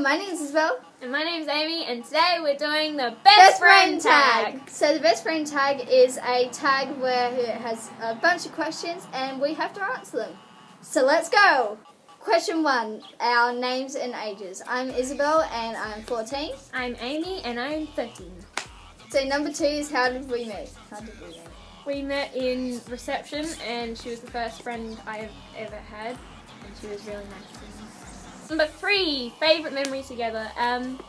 my name is Isobel. And my name is Amy, and today we're doing the best, Best friend, tag. So the best friend tag is a tag where it has a bunch of questions and we have to answer them. So let's go. Question one, our names and ages. I'm Isobel and I'm 14. I'm Amy, and I'm 13. So number two is how did we meet? How did we meet? We met in reception, and she was the first friend I've ever had, and she was really nice. Number three, favourite memories together. Um,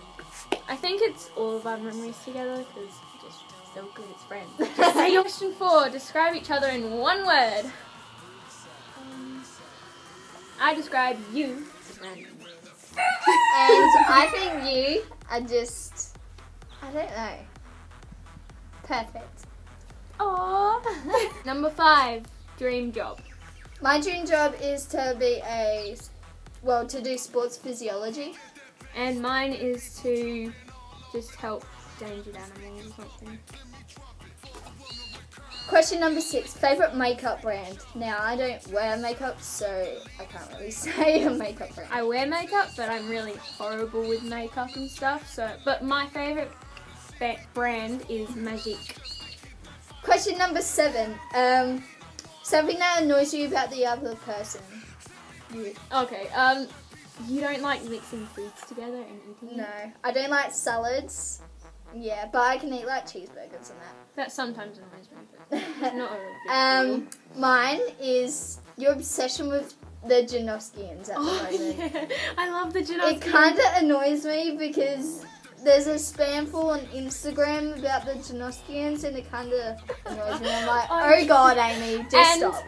I think it's all of our memories together because we're just so good as friends. Question four, describe each other in one word. Um, I describe you. And I think you are just, I don't know, perfect. Aww. Number five, dream job. My dream job is to be a, well, to do sports physiology. And mine is to just help endangered animals or something. Question number six, favorite makeup brand. Now I don't wear makeup, so I can't really say a makeup brand. I wear makeup, but I'm really horrible with makeup and stuff. So, but my favorite ba- brand is Magic. Question number seven, um, something that annoys you about the other person. Okay. Um, you don't like mixing foods together and eating. No, it? I don't like salads. Yeah, but I can eat like cheeseburgers and that. That sometimes annoys me, but it's not a really Um, deal. mine is your obsession with the Janoskians at the Oh moment. yeah, I love the Janoskians. It kind of annoys me because there's a spamful on Instagram about the Janoskians and it kind of annoys me. I'm like, Oh, oh god, Amy, just And- stop.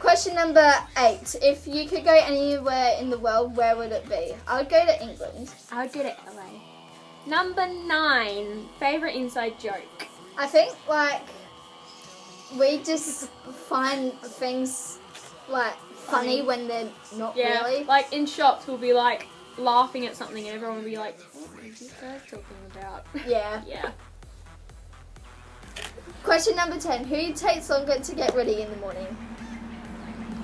Question number eight. If you could go anywhere in the world, where would it be? I would go to England. I would go to LA. Number nine, favorite inside joke. I think, like, we just find things, like, funny Funny. when they're not Yeah, really. like in shops, we'll be like laughing at something, and everyone will be like, "What is this guy talking about?" Yeah. Yeah. Question number 10. Who takes longer to get ready in the morning?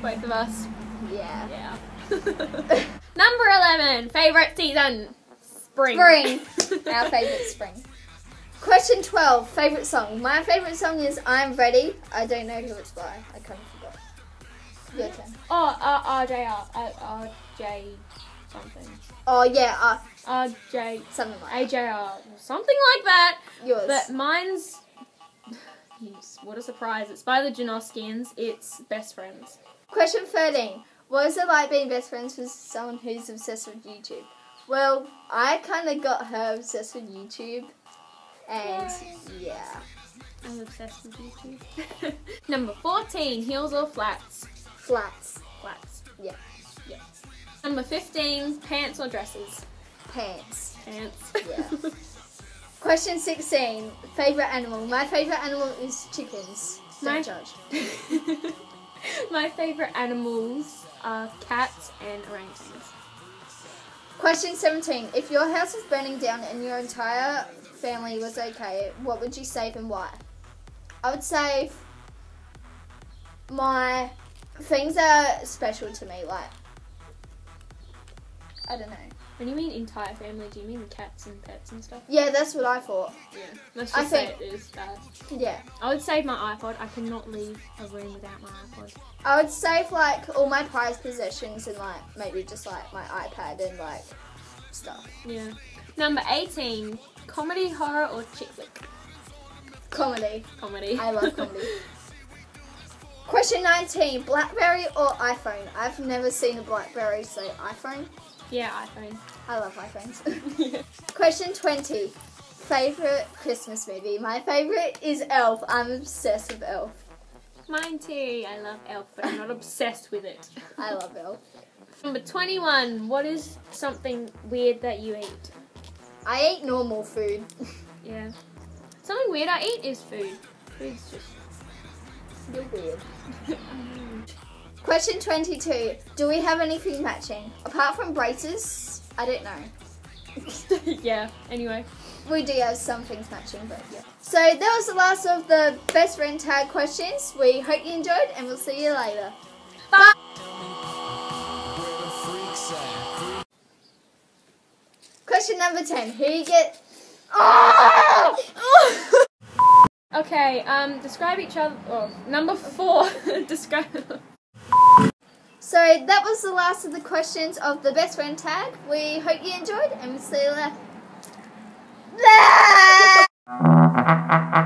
Both of us. Yeah. Yeah. Number eleven, favorite season. Spring. Spring. Our favourite spring. Question 12. Favourite song. My favourite song is I'm Ready. I don't know who it's by. I kind of forgot. Your turn. Oh, uh, RJR, uh, RJ something. Oh, yeah. Uh, RJ, something like AJR, something like that. that. Yours. But mine's. Yes, what a surprise! It's by the Janoskians. It's Best Friends. Question 13. What is it like being best friends with someone who's obsessed with YouTube? Well, I kind of got her obsessed with YouTube. And yeah. I'm obsessed with YouTube. Number 14, heels or flats? Flats. Flats. Yeah. Yeah. Number 15, pants or dresses? Pants. Pants. Yeah. Question 16. Favorite animal. My favorite animal is chickens. Don't My- judge. My favourite animals are cats and orangutans. Question 17. If your house was burning down and your entire family was okay, what would you save and why? I would save my things that are special to me, like, I don't know. When you mean entire family, do you mean the cats and pets and stuff? Yeah, that's what I thought. Yeah. Let's I just say think- it is that. Yeah. I would save my iPod. I cannot leave a room without my iPod. I would save, like, all my prized possessions and, like, maybe just, like, my iPad and, like, stuff. Yeah. Number 18, comedy, horror, or chick flick? Comedy. Comedy. I love comedy. Question 19. Blackberry or iPhone? I've never seen a Blackberry, so iPhone. yeah, iPhone. I love iPhones. Question 20. Favorite Christmas movie? My favorite is Elf. I'm obsessed with Elf. Mine too. I love Elf, but I'm not obsessed with it. I love Elf. Number 21, what is something weird that you eat? I eat normal food. Yeah. Something weird I eat is food. Food's just. You're weird. Question 22. Do we have anything matching? Apart from braces, I don't know. yeah, anyway. We do have some things matching, but yeah. So that was the last of the best friend tag questions. We hope you enjoyed, and we'll see you later. Bye! Where the freaks at? question number 10. Who you get. Oh! Okay, um, describe each other. Oh, number four. describe. So that was the last of the questions of the best friend tag. We hope you enjoyed, and we'll see you later.